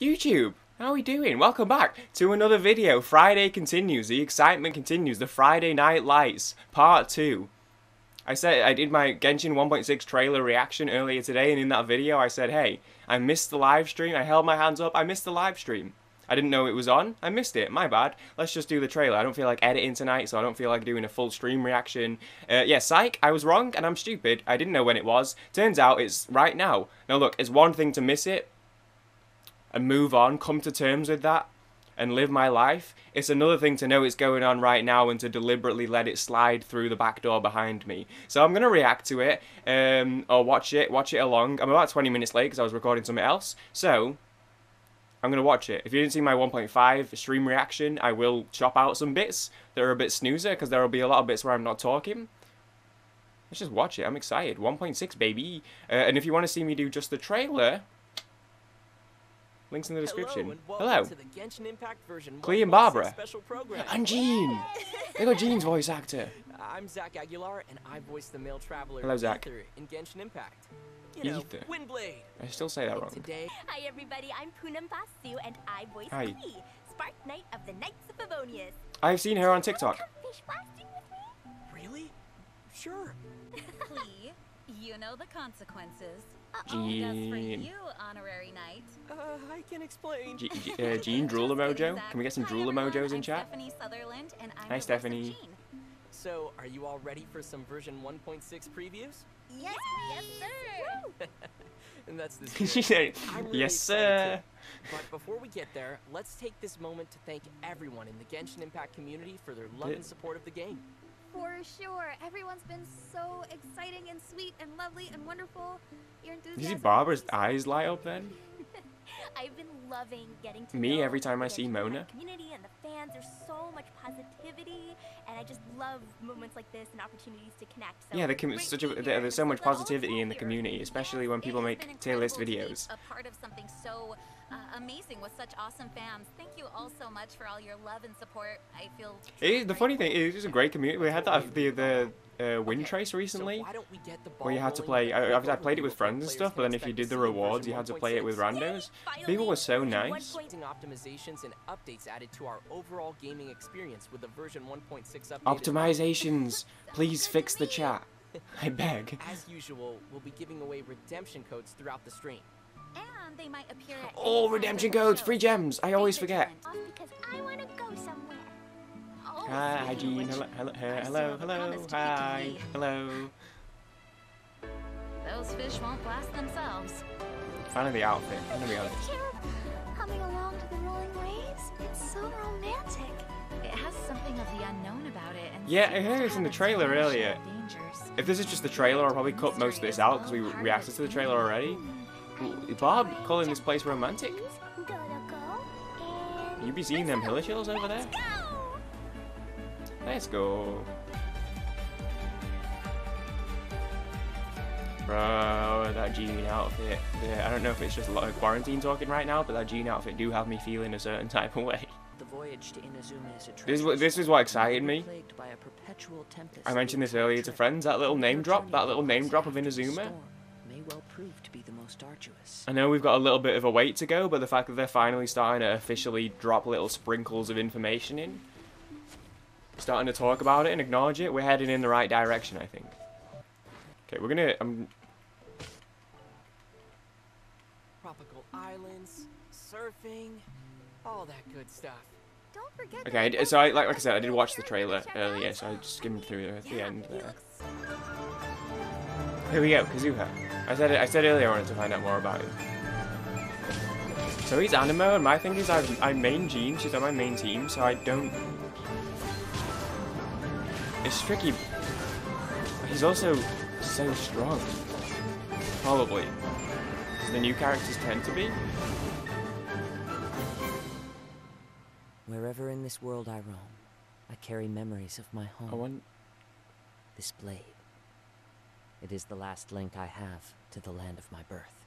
YouTube, how are we doing? Welcome back to another video. Friday continues, the excitement continues, the Friday Night Lights, part 2. I said I did my Genshin 1.6 trailer reaction earlier today, and in that video I said, hey, I missed the live stream, I held my hands up, I missed the live stream. I didn't know it was on, I missed it, my bad. Let's just do the trailer. I don't feel like editing tonight, so I don't feel like doing a full stream reaction. Uh, yeah, psych, I was wrong, and I'm stupid. I didn't know when it was. Turns out it's right now. Now look, it's one thing to miss it, and move on, come to terms with that, and live my life. It's another thing to know it's going on right now and to deliberately let it slide through the back door behind me. So I'm to react to it, um, or watch it, watch it along. I'm about 20 minutes late because I was recording something else. So, I'm to watch it. If you didn't see my 1.5 stream reaction, I will chop out some bits that are a bit snoozer because there will be a lot of bits where I'm not talking. Let's just watch it. I'm excited. 1.6, baby. Uh, and if you want to see me do just the trailer, Links in the description. Hello. Hello. Klee and Barbara. And Jean. They got Jean's voice actor. I'm Zach Aguilar, and I voice the male traveler Hello, Zach. Aether in Genshin Impact. You know, Aether. Windblade. I still say that wrong. Today, Hi everybody, I'm Poonam Basu and I voice Hi. Klee, Spark Knight of the Knights of Favonius. I've seen her on TikTok. Fish with me? really? Sure. Plea, you know the consequences. Jean. Just for you, honorary knight. Uh, I can explain. G- G- uh, Jean Drooler Mojo. Can we get some Hi, Drooler. Mojos in chat? Stephanie Sutherland, and I'm Hi, the voice of Stephanie. Jean. So, are you all ready for some version 1.6 previews? Yes, yes, sir. And that's this. she said, really yes, sir. too. But before we get there, let's take this moment to thank everyone in the Genshin Impact community for their love and support of the game. For sure. Everyone's been so exciting and sweet and lovely and wonderful. Your You see Barbara's eyes light up then? I've been loving getting to Me, every time I see Mona. Community and the fans. There's so much positivity, and I just love moments like this and opportunities to connect. So Yeah, the com- such a, there- there's so much positivity in the community, especially when people make tier list videos. A part of something so uh, amazing with such awesome fans. Thank you all so much for all your love and support. I feel. It is, the funny thing is, it's a great community. We had that the the uh, Windtrace recently, So why don't we get the where you had to play. I, I've- I played it with friends and stuff, but then if you did the expect to see in rewards, you had to play it with 1.6. randos. People were so nice. Optimizations and updates added to our overall gaming experience with the version 1.6 update. as well. Optimizations, please fix the chat. I beg. As usual, we'll be giving away redemption codes throughout the stream. And they might appear at Oh, redemption during the codes, show, free so gems. I stay always forget. Hi, hi, Jean. Hello, hello, hello, hello, have a hello. promise to keep to Hi, hello. Those fish won't blast themselves. Finally, the outfit. I'm gonna be honest. Humming along to the rolling waves. It's so romantic. It has something of the unknown about it. And Yeah, I heard it's in the trailer earlier. If this is just the trailer, I'll probably cut most of this out because we reacted to the trailer already. Hmm. Bob calling this place romantic. Gotta go. And You be seeing them hilichurls over there? Let's go. Bro, that Jean outfit. Yeah, I don't know if it's just a lot of quarantine talking right now, but that Jean outfit do have me feeling a certain type of way. The voyage to Inazuma is a This is what- this is what excited me. By a perpetual tempest, I mentioned this earlier to friends, that little name drop, that little name drop of Inazuma. May well prove to be the most arduous. I know we've got a little bit of a wait to go, but the fact that they're finally starting to officially drop little sprinkles of information in, starting to talk about it and acknowledge it, we're heading in the right direction, I think. Okay, we're gonna. I'm Tropical islands, surfing, all that good stuff. Don't forget okay. I d- So I like, like I said, I did watch the trailer earlier, so I just skimmed through it at the end there. Here we go, Kazuha. I said it, I said earlier I wanted to find out more about him. So he's Anemo, and my thing is I, I main Jean, she's on my main team, so I don't... It's tricky. He's also so strong. Probably. The new characters tend to be. Wherever in this world I roam, I carry memories of my home. I want... This blade. It is the last link I have to the land of my birth.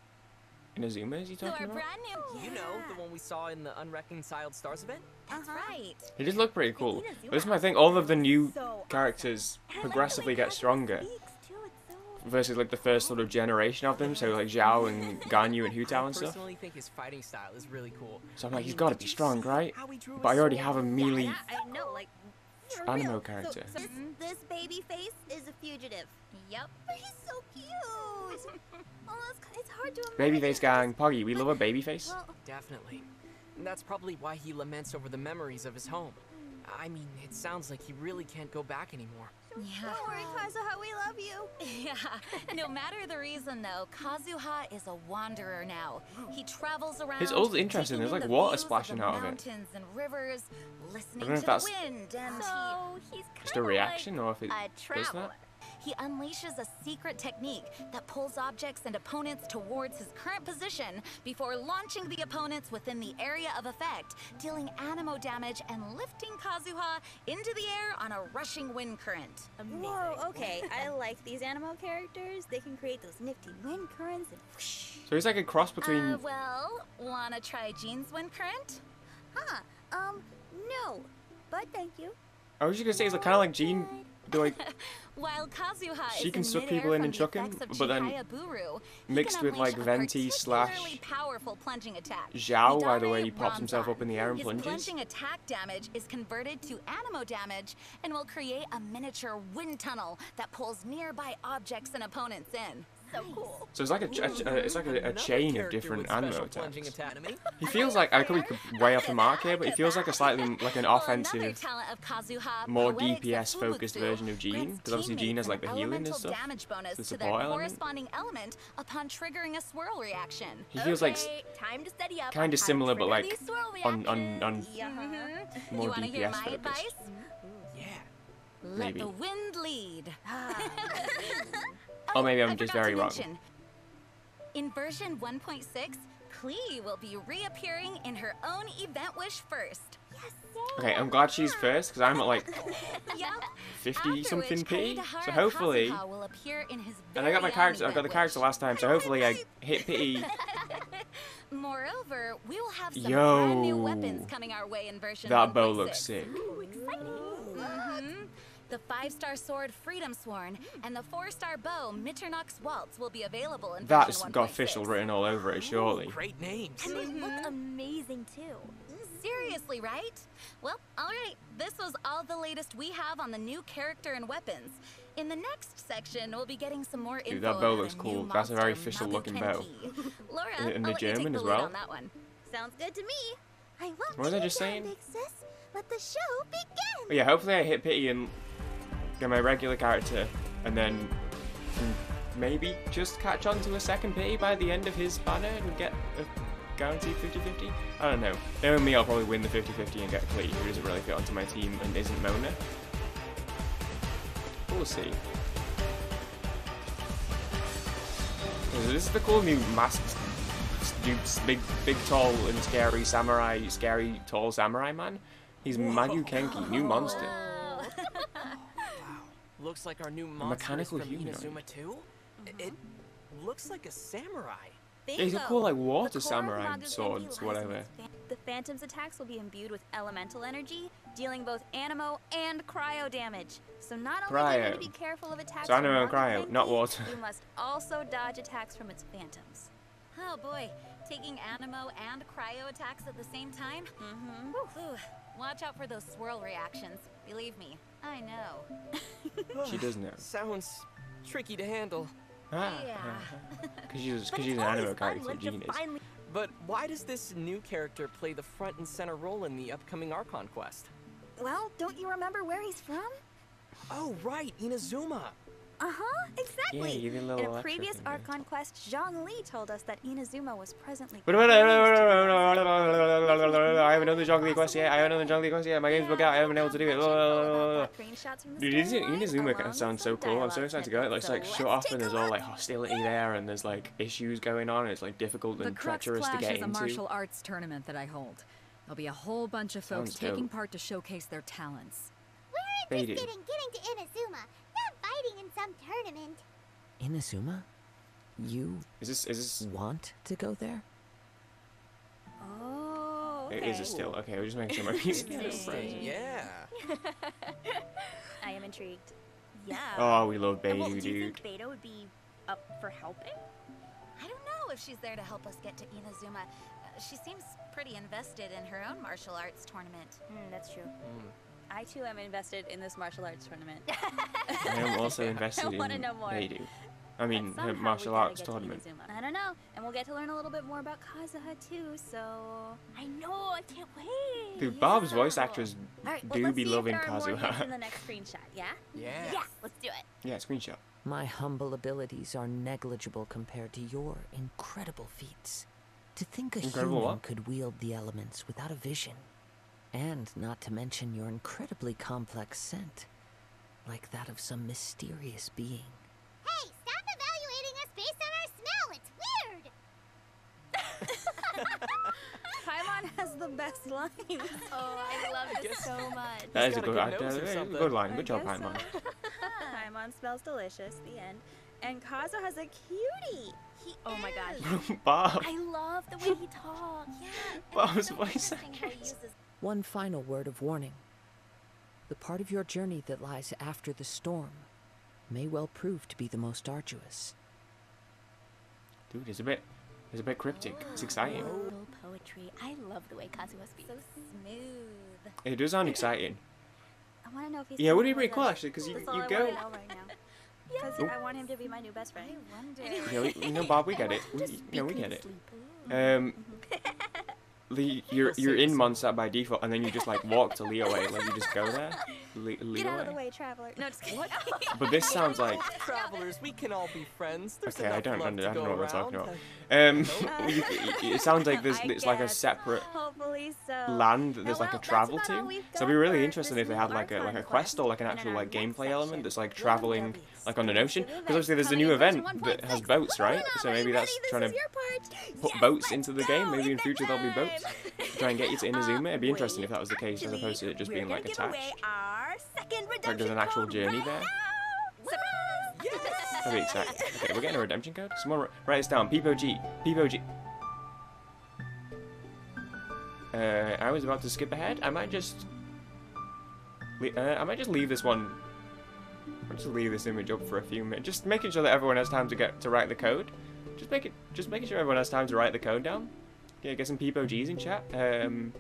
Inazuma is he So our talking about? brand new. You know, the one we saw in the Unreconciled Stars event? That's right. He just looked pretty cool. But this is my thing, all of the new so characters And I like progressively get Kazuha stronger. too, so versus like the first sort of generation of them. So like Xiao and Ganyu and Hu Tao and stuff. personally think his fighting style is really cool. So I'm like, I he's mean, got to be strong, right? how he drew But I already have a melee Yeah, I know, like. for anime real. character. So, This, this baby face is a fugitive. Yep. But he's so cute. it's, it's hard to Babyface gang, Poggy, we love a babyface. Well, Definitely. That's probably why he laments over the memories of his home. I mean, it sounds like he really can't go back anymore. Yeah. don't worry, Kazuha, we love you. Yeah. No matter the reason, though, Kazuha is a wanderer now. He travels around. His old interesting, taking there's, like, water splashing out of it. Mountains and rivers, listening know to if that's the wind, and he So he's kind Just a reaction, or if it a does traveler. that. He unleashes a secret technique that pulls objects and opponents towards his current position before launching the opponents within the area of effect, dealing Anemo damage and lifting Kazuha into the air on a rushing wind current. Amazing. Whoa, okay. I like these Anemo characters. They can create those nifty wind currents and whoosh. So he's like a cross between. Uh, well, wanna try Jean's wind current? Huh. Um, no. But thank you. I was just gonna say he's like, kind of like Jean, like While Kazuha She can suck people in and chuck chuck 'em, effects of but then mixed with, like, Venti slash particularly powerful plunging attack. Xiao, by the way, he pops himself up in the air and His plunges. plunging attack damage is converted to Anemo damage and will create a miniature wind tunnel that pulls nearby objects and opponents in. So cool. So it's like a, ch- a uh, it's like a, a chain of different with Anemo attacks. anatomy. He feels like I could be way off the mark here, but he feels like a slightly like an offensive, talent of Kazuha, more DPS focused version of Jean, grants because obviously Jean has like the healing and elemental stuff. damage bonus the to their support element. corresponding element upon triggering a swirl reaction. He feels like s- Okay, time to steady up. kinda on how to similar, but, like, these swirl on on on reactions. Yeah. Mhm. more you want to hear DPS my focused. advice? Yeah. Let Maybe. the wind lead. Or maybe I'm I just very wrong. In version 1.6, Klee will be reappearing in her own event wish first. Yes. Okay, I'm glad she's first because I'm at like 50 After something P. So hopefully, Kazuha will appear in his and I got my character. I got the character wish. last time, so hopefully I hit P. Moreover, we will have some brand new weapons Yo. coming our way in version That bow looks sick. Mhm. The five-star sword Freedom Sworn hmm. and the four-star bow Mitternacht's Waltz will be available in That's got official written all over it, surely. Great names. And they look mm-hmm. amazing too. Seriously, right? Well, alright, this was all the latest we have on the new character and weapons. In the next section, we'll be getting some more info Dude, that bow looks cool. new That's a very official looking bow. Laura, Is it in I'll the you take German the as well? on that one. Sounds good to me. I love What was I being just saying? Let the show begin. But yeah, hopefully I hit pity and get my regular character, and then maybe just catch on to a second pity by the end of his banner and get a guaranteed 50-50. I don't know. Knowing me, I'll probably win the 50-50 and get Klee, who doesn't really fit onto my team and isn't Mona. We'll see. This is the cool new masked, big, big, tall, and scary samurai, scary, tall samurai man. He's Maguu Kenki, new monster. Looks like our new monster mechanical is from humanoid. Inazuma too. It looks like a samurai. He's a Bingo. cool, like, water samurai Maguu Kenki swords, whatever. The Phantom's attacks will be imbued with elemental energy, dealing both Anemo and cryo damage. So not only do you need to be careful of attacks So from Anemo and Maguu cryo, not water. You must also dodge attacks from its phantoms. Oh boy, taking Anemo and cryo attacks at the same time? Mm-hmm. Watch out for those swirl reactions. Believe me, I know. She doesn't know. Sounds tricky to handle. Ah, Yeah. Because she's, cause she's an always anime character, when you finally But why does this new character play the front and center role in the upcoming Archon quest? Well, don't you remember where he's from? Oh, right, Inazuma. Uh-huh, exactly. you did a In a electric previous thing there. Archon quest, Zhongli told us that Inazuma was presently To the I have another Jungle quest yet. I have another Jungle quest yet. My game's bugged out. I haven't been able to do it. Dude, isn't Inazuma kind of sounds so cool. I'm so excited to go. It looks like shut off and there's all like hostility there and there's like issues going on and it's like difficult The and Crux treacherous to Clash get is a martial arts tournament that I hold. There'll be a whole bunch of folks taking part to showcase their talents. We're They do. interested in getting to Inazuma, not fighting in some tournament. Inazuma? You Is this is this want to go there? Oh, okay. is it still okay? We're just making sure my piece. Interesting, yeah. I am intrigued. Yeah. Oh, we love And well, Beidou, do you dude. think Beidou would be up for helping? I don't know if she's there to help us get to Inazuma. Uh, she seems pretty invested in her own martial arts tournament. Hmm, that's true. I too am invested in this martial arts tournament. I am also invested in. wanna know more. They do. I mean, But her somehow we martial gotta arts get to tournament. Inazuma. I don't know, and we'll get to learn a little bit more about Kazuha too. So I know, I can't wait. Dude, Bob's voice Yeah. actors Alright, well, do let's be see if loving there are more in the next screenshot, yeah? Yeah. Yeah, let's do it. yeah, screenshot. My humble abilities are negligible compared to your incredible feats. To think a Incredible human what? could wield the elements without a vision. And not to mention your incredibly complex scent. Like that of some mysterious being. Hey, stop evaluating us based on our smell. It's weird. Paimon has the best lines. Oh, I love this so much. That is got a a good, good uh, nose or uh, good line. I Good job, guess Paimon. so. Paimon smells delicious. The end. And Kazu has a cutie. He Oh my gosh. is. Bob. I love the way he talks. Yeah, Bob's so voice interesting how he actors. One final word of warning. The part of your journey that lies after the storm may well prove to be the most arduous. Dude, it's a bit, it's a bit cryptic. It's exciting. Poetry. I love the way Kazuha speaks. so smooth. It does sound exciting. I want to know if he's. Yeah, would be pretty cool actually, because you, you I go. right now. Because Oop. I want him to be my new best friend. I wonder. Yeah, we, you know, Bob, we get it. We, Just no, we speak get it. Um, Lee, you're you're in Mondstadt by default, and then you just like walk to Liyue, like you just go there. Le- Get out of the way, traveler. No, just kidding. But this sounds like Travelers, we can all be friends. There's okay. I don't love under, I don't know what we're talking about. Um, you, it sounds like there's I it's like a separate so. land that Now, there's like a travel to. So it'd be really for interesting if they new had like a like a quest or like an actual like next gameplay element that's like traveling there'll be like on an ocean. Because obviously there's a new event that has boats, right? So maybe that's trying to put boats into the game. Maybe in future there'll be boats. time. Try and get you to Inazuma. It'd be interesting if that was the case, as opposed to it just being like attached. our second Like there's an actual journey there. That'd be exciting. Okay, we're getting a redemption code. Someone wr- write this down. Peepo G. Peepo G. Uh, I was about to skip ahead. I might just. le- Uh, I might just leave this one. I'll just leave this image up for a few minutes. Just making sure that everyone has time to get to write the code. Just make it. Just making sure everyone has time to write the code down. Yeah, get some Peepo G's in chat. Um.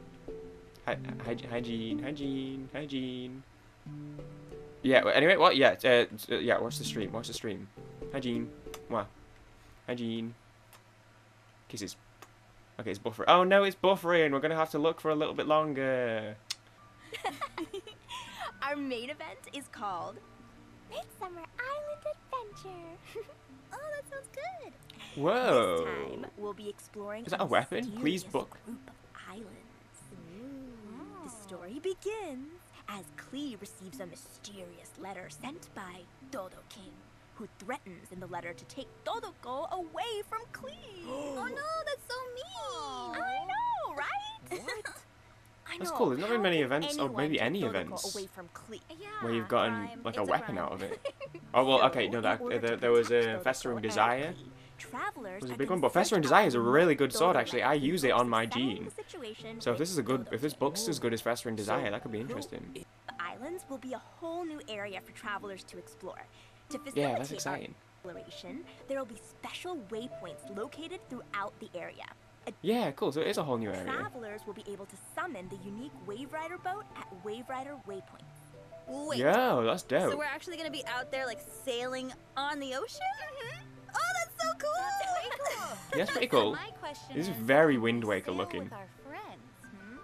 Hy- hy- hygiene, hygiene, hygiene. Yeah. Anyway, what? Yeah. Uh, uh, yeah. Watch the stream. Watch the stream. Hygiene. Mwah. Hygiene. Kisses. Okay, it's buffering. Oh no, it's buffering. We're gonna have to look for a little bit longer. Our main event is called Midsummer Island Adventure. Oh, that sounds good. Whoa. This time, we'll be exploring Is that a weapon? Please book. group of islands. The story begins as Klee receives a mysterious letter sent by Dodo King, who threatens in the letter to take Dodoko away from Klee. Oh no, that's so mean. I know, right? What? I That's know. cool. There's not been many events, or maybe any events, away from? Yeah, where you've gotten crime. like a weapon crime. out of it. Oh well, okay, no, that uh, there, there was a Festering Desire. Travelers was a big one, but Festering Desire is a really good sword, actually. I use it on my Jean. So if this is a good, if this book's as good as Festering Desire, that could be interesting. The islands will be a whole new area for travelers to explore. To Yeah, that's exciting. exploration, there will be special waypoints located throughout the area. Yeah, cool. So it is a whole new area. Travelers will be able to summon the unique Wave Rider boat at Wave Rider waypoints. Wait. Yo, that's dope. So we're actually gonna be out there like sailing on the ocean? Oh, that's so cool! That's way cool. Yeah, that's pretty So cool. my question This is is, very can Wind Waker looking. With our friends, hmm?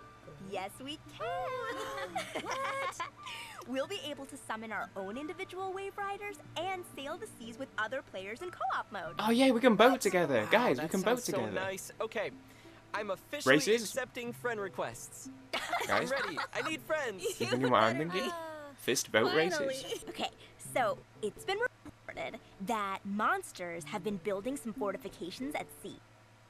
Yes, we can. what? We'll be able to summon our own individual Wave Riders and sail the seas with other players in co-op mode. Oh yeah, we can boat together, Wow, guys. We can boat sounds so together. nice. Okay, I'm officially Races? accepting friend requests. I'm Guys, ready. I need friends. you thinking what I'm thinking? Uh, Fist boat Finally. races. Okay, so it's been reported that monsters have been building some fortifications at sea.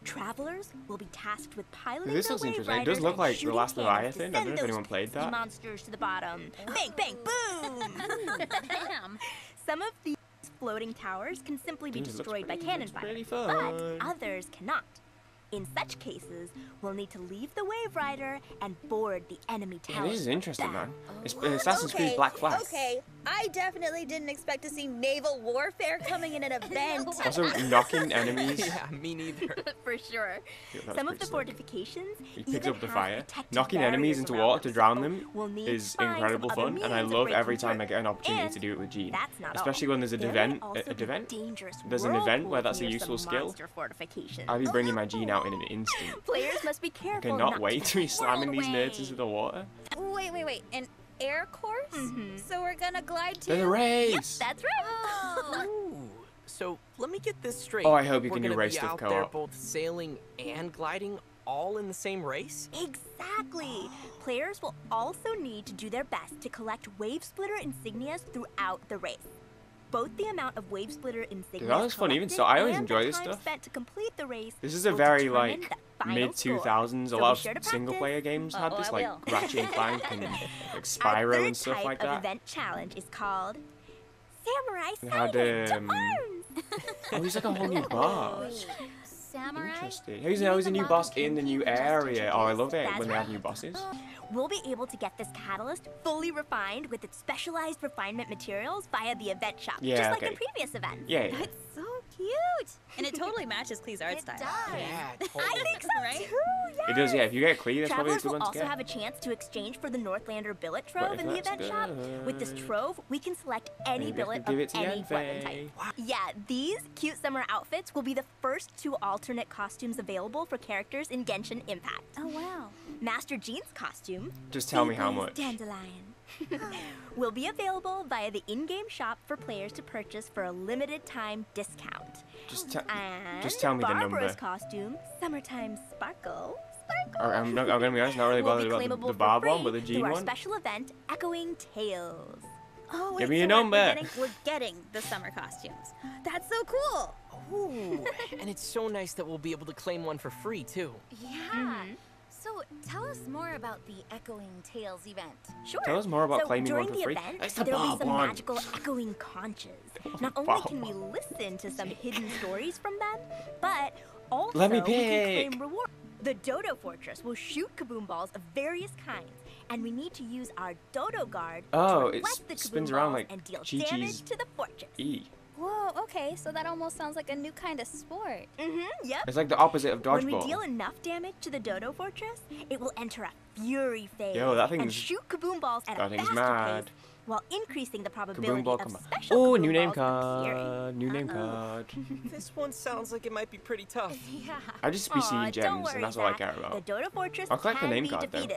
Travelers will be tasked with piloting This their looks wave interesting. It does riders look and like The shooting Last cannons to Leviathan. I don't send know if those anyone played pesky that. monsters to the bottom. bang, bang, boom! Damn. Some of these floating towers can simply be Dude, it looks destroyed by cannon fire, pretty but others cannot. In such cases, we'll need to leave the Wave Rider and board the enemy Yeah, tower. this is interesting, man. It's Assassin's Creed Black Flag. Okay, I definitely didn't expect to see naval warfare coming in an event. Also, knocking enemies. Yeah, me neither. For sure. Yeah, Some of the slick. fortifications He picks up the fire. Knocking enemies into water to drown them we'll is to find some incredible fun, and I love every time through. I get an opportunity And to do it with Jean. Especially all. when there's an event. A, also an be event. There's an event where that's a useful skill. I'll be bringing my Jean out in an instant. Players must be I careful cannot not wait to be slamming these nerds into the water. Wait, wait, wait. An air course? Mm-hmm. So we're gonna glide to. a to. race! That's right. Ooh. So let me get this straight. Oh, I hope you We're can do gonna race be stuff out there co-op. both sailing and gliding all in the same race? Exactly. Players will also need to do their best to collect Wave Splitter insignias throughout the race. Both the amount of Wave Splitter insignias that was fun, even collected so, I always enjoy this time stuff. spent to complete the race This is a very like mid two thousands. score. A lot be sure of single player practice. games Oh, had this like. Ratchet and Clank and like Spyro and stuff type like of that. event challenge is called Samurai We had, um, Oh, he's like a whole new boss. Samurai? Interesting. He's always a new boss in the new area. Oh, I love it when they have new bosses. We'll be able to get this catalyst fully refined with its specialized refinement materials via the event shop, Yeah, just like okay. in previous events. Yeah, yeah. It's so cute. And it totally matches Klee's art It style. does. Yeah, totally. I think so Right? too. It does, yeah. If you get Clee, that's probably a Travelers good will one to also have a chance to exchange for the Northlander billet trove in the that's event shop. With this trove, we can select any maybe billet give of it to any weapon Yanfei. type. Yeah, these cute summer outfits will be the first two alternate costumes available for characters in Genshin Impact. Oh wow. Master Jean's costume, Just tell me how much. Dandelion, will be available via the in-game shop for players to purchase for a limited time discount. Just, te- just tell me the number. costume, Summertime Sparkle, Sparkle, Or, I'm, not, I'm gonna be honest, not really will bothered be about the, claimable the for one, but the through Jean one. special event, Echoing Tales. Oh, wait, Give me so a number. We're getting, we're getting the summer costumes. That's so cool. Ooh. and it's so nice that we'll be able to claim one for free too. Yeah. Mm-hmm. So tell us more about the Echoing Tales event. Sure. Tell us more about so claiming one during for the free. Event, That's the there will be some one. magical echoing conches. Not only can we listen to some hidden stories from them, but also Let me we can claim reward. The Dodo Fortress will shoot kaboom balls of various kinds, and we need to use our Dodo Guard Oh, to it the kaboom spins around like and deal damage to the fortress. E. Whoa, okay, so that almost sounds like a new kind of sport. Mm-hmm. Yep. It's like the opposite of dodgeball. When we deal enough damage to the Dodo Fortress, it will enter a fury phase Yo, that and thing's- shoot kaboom balls at that a thing's faster mad. pace, while increasing the probability ball of special Oh, kaboom new name card. New name Uh-oh. card. This one sounds like it might be pretty tough. Yeah. I just be Aw, seeing don't gems, worry, and that's all I Zach. care The about. Dodo Fortress I'll collect the name be card, though.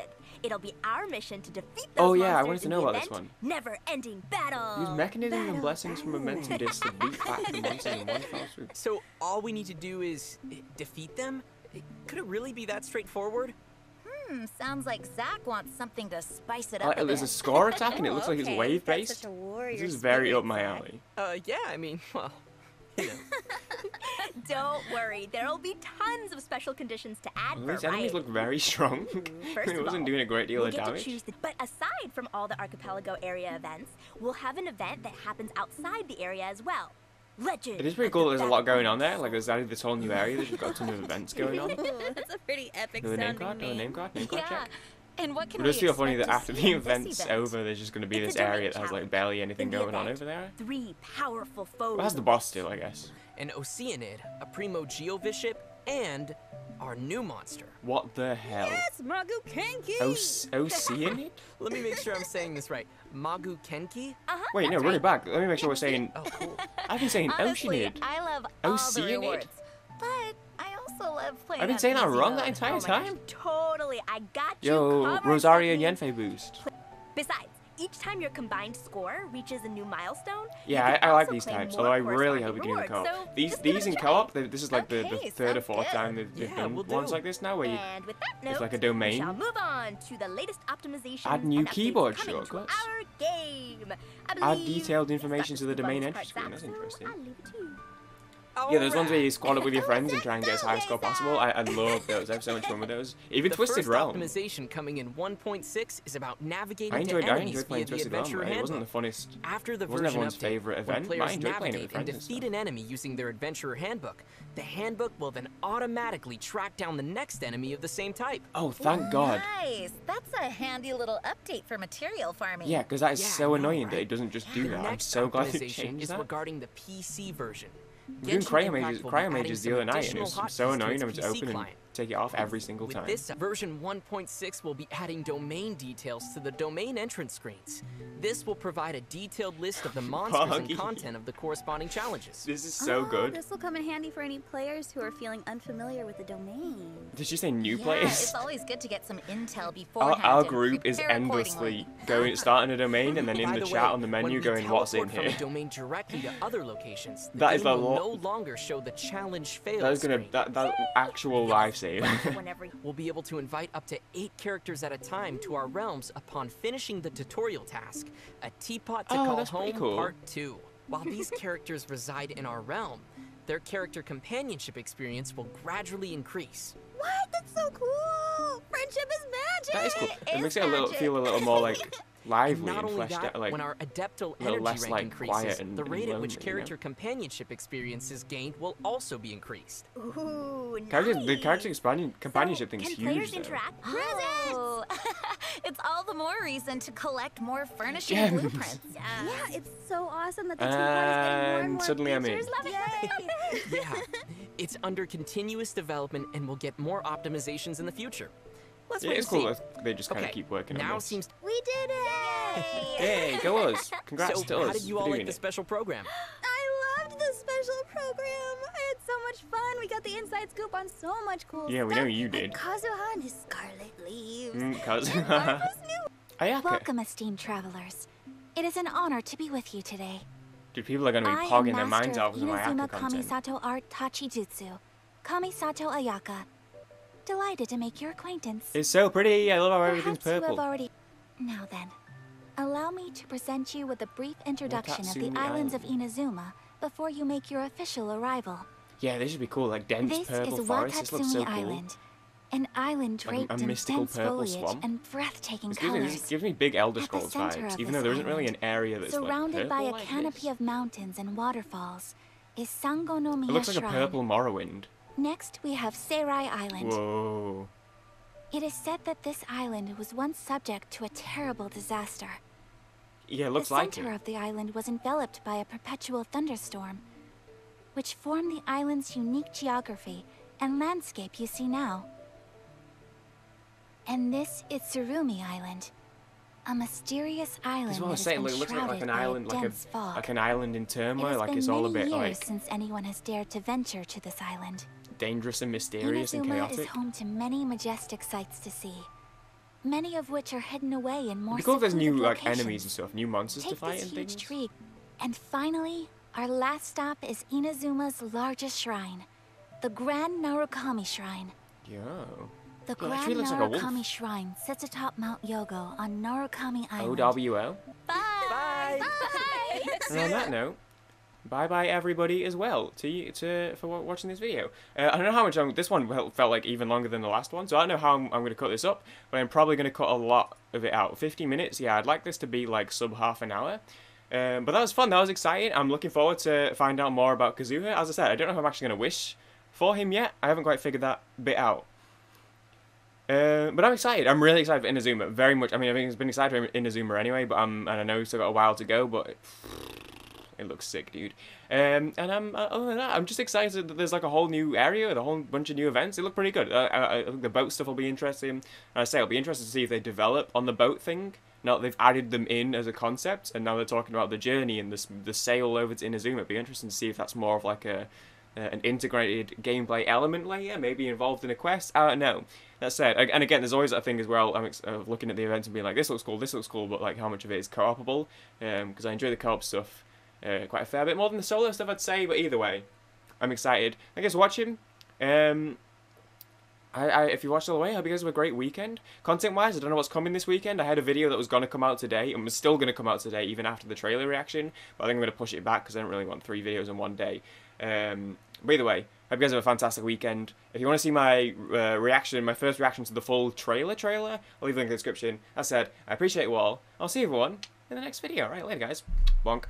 It'll be our mission to defeat those Oh, yeah, I wanted to in know the about this event one. Never-ending battle. Use mechanisms and blessings from Momentum Disc to beat back the monsters in one fell swoop. So all we need to do is defeat them? Could it really be that straightforward? Hmm, sounds like Zach wants something to spice it up like- a there's a bit. score attack, and it Oh, looks like it's wave based. such This is very up my alley. Uh, yeah, I mean, well, you know. Don't worry, there'll be tons of special conditions to add Well, for these enemies look very strong. First it of wasn't all, doing a great deal we'll of get damage. to choose the, but aside from all the archipelago area events, we'll have an event that happens outside the area as well. Legend. It is pretty cool. that There's a lot going on there. Like there's added this whole new area. There's just got tons of events going on. That's a pretty epic Another name sounding card. Another name card. Name card Yeah. check. And what can It we does feel funny that after the event's event? over, there's just going to be It's this a domain area that has like barely anything In the going on over there. Three powerful foes. Well, that's the boss still, I guess. An Oceanid, a Primo Geovishap, and our new monster. What the hell? Yes, Maguu Kenki! O- Oceanid? Let me make sure I'm saying this right. Maguu Kenki? Uh-huh, Wait, no, that's run it back. Let me make sure we're saying. Oh, cool. I've been saying Honestly, Oceanid. I love all the Oceanid? rewards, but I also love playing. I've been saying that easy wrong mode. that entire Oh my gosh, time. totally. I got you Yo, covered, Rosario Stephanie. Yanfei boost. Besides, each time your combined score reaches a new milestone, you Yeah, I, I like these types. Although I really hope we can do the co-op. so These these in co-op, this is like the, the third or fourth good. time they've, Yeah, done we'll ones do. like this now, where you And with that note, like a we domain. shall move on to the latest optimizations Add new keyboard shortcuts. our game. Add detailed information to the domain entry screen. That's interesting. Oh yeah, those ones where you squad up with your friends and try and get as high a score possible. I, I love those. I have so much fun with those. Even the Twisted first Realm. optimization coming in 1.6 is about navigating I enjoyed, to I enemies enjoyed via playing the Twisted Adventure Realm. It wasn't Handbook. the funnest. After the It wasn't version everyone's update, favourite when event, but I players enjoyed playing it navigate with and friends and defeat stuff. an enemy using their Adventurer Handbook, the handbook will then automatically track down the next enemy of the same type. Oh, thank God. Nice. That's a handy little update for material farming. Yeah, because that is Yeah, so I know, annoying that it doesn't just The do that. I'm so glad they optimization changed is that. regarding the PC version. We're doing Genshin Cryo Mages, Cryo Mages the other night, and it was so annoying I having to open and. Take it off every single With time. this version 1.6 will be adding domain details to the domain entrance screens. This will provide a detailed list of the monsters Buggy. and content of the corresponding challenges. This is so Oh, good. This will come in handy for any players who are feeling unfamiliar with the domain. Did she say new Yeah, players? it's always good to get some intel Our, our group is endlessly going, starting a domain and then in By the the chat way, on the menu going, what's in teleport here? From a domain directly to other locations. The That is game a will lot- no longer show the challenge failed That is gonna, that, that actual live save. We'll be able to invite up to eight characters at a time to our realms upon finishing the tutorial task, a teapot to Oh, call that's home cool. part two. While these characters reside in our realm, their character companionship experience will gradually increase. What? That's so cool! Friendship is magic! that is cool. It is makes it a little, feel a little more like And lively not and only fleshed that, out. Like, when our adeptal energy less, rank like, increases, and- the rate at which lonely, you know? character companionship experiences gained will also be increased. Ooh, character, the character companion, companionship so, thing's can huge. players though. interact? Oh, it's all the more reason to collect more furnishing Gems. blueprints. Yeah, it's so awesome that the teapot is getting more and And more suddenly I'm in. features. Love it. Yeah, it's under continuous development and will get more optimizations in the future. Let's Yeah, wait it's cool see. they just kind of Okay, keep working now on this. seems. We did it! Hey, go us! Congrats so, to us how did you all like the it. special program? I loved the special program. I had so much fun. We got the inside scoop on so much cool stuff. Yeah, we know you like did. Kazuha and his scarlet leaves. Mm, cuz. Ayaka. Welcome, esteemed travelers. It is an honor to be with you today. Dude, people are gonna be I pogging their minds master out of with some Inazuma Ayaka content. Kamisato Art Tachijutsu, Kamisato Ayaka. Delighted to make your acquaintance. It's so pretty. I love how everything's Perhaps you have already. Now then, allow me to present you with a brief introduction of the islands of Inazuma before you make your official arrival. Yeah, this should be cool. Like dense This purple is forest. This looks so cool. Island, an island Like a- draped a in mystical dense purple foliage swamp. and breathtaking gives, me, this gives me big Elder Scrolls vibes, even though there isn't really an area that's Surrounded like by a like canopy this. of mountains and waterfalls, is Sangonomiya It looks like a purple Morrowind. Next, we have Seirai Island. Whoa. It is said that this island was once subject to a terrible disaster. Yeah, it looks the like center of the island was enveloped by a perpetual thunderstorm, which formed the island's unique geography and landscape you see now. And this is Tsurumi Island, a mysterious island That's what I that was has saying. been Like, looks like, an island, like a fog. like an island in it turmoil. has Like been it's all a bit years like since anyone has dared to venture to this island. Dangerous and mysterious and Inazuma chaotic. is home to many majestic sights to see, many of which are hidden away in more It'd be there's new secluded like locations. enemies and stuff, new monsters to Take fight this and huge things. tree. And finally, our last stop is Inazuma's largest shrine, the Grand Narukami Shrine. Yo. The Yeah, Grand tree looks like a wolf. Narukami Shrine sits atop Mount Yougou on Narukami Island. OWO. Bye. And on that note, bye bye everybody as well to you to for watching this video. Uh, I don't know how much I'm, this one felt, like even longer than the last one, so I don't know how I'm, I'm going to cut this up, but I'm probably going to cut a lot of it out. 50 minutes, yeah, I'd like this to be like sub half an hour. Um, but that was fun. That was exciting. I'm looking forward to find out more about Kazuha. As I said, I don't know if I'm actually going to wish for him yet. I haven't quite figured that bit out. Uh, but I'm excited. I'm really excited for Inazuma. Very much. I mean, I think it's been excited for Inazuma anyway, but I'm, and I know we've still got a while to go, but it, it looks sick, dude. Um, and I'm, uh, other than that, I'm just excited that there's like a whole new area with a whole bunch of new events. It looked pretty good. Uh, I, I think the boat stuff will be interesting. And I say, I'll be interested to see if they develop on the boat thing. Now they've added them in as a concept, and now they're talking about the journey and this, the sail over to Inazuma. It'd be interesting to see if that's more of like a uh, an integrated gameplay element layer, maybe involved in a quest. I don't know. That said, and again, there's always that thing as well. I'm ex- of looking at the events and being like, this looks cool, this looks cool, but like how much of it is co-opable? Because I enjoy the co-op stuff uh, quite a fair bit more than the solo stuff, I'd say. But either way, I'm excited. I guess watch him. Um, I, I, if you watched all the way, I hope you guys have a great weekend. Content-wise, I don't know what's coming this weekend. I had a video that was going to come out today and was still going to come out today, even after the trailer reaction. But I think I'm going to push it back because I don't really want three videos in one day. Um, but either way, hope you guys have a fantastic weekend. If you want to see my uh, reaction, my first reaction to the full trailer trailer, I'll leave a link in the description. As said, I appreciate you all. I'll see everyone in the next video. All right, later, guys. Bonk.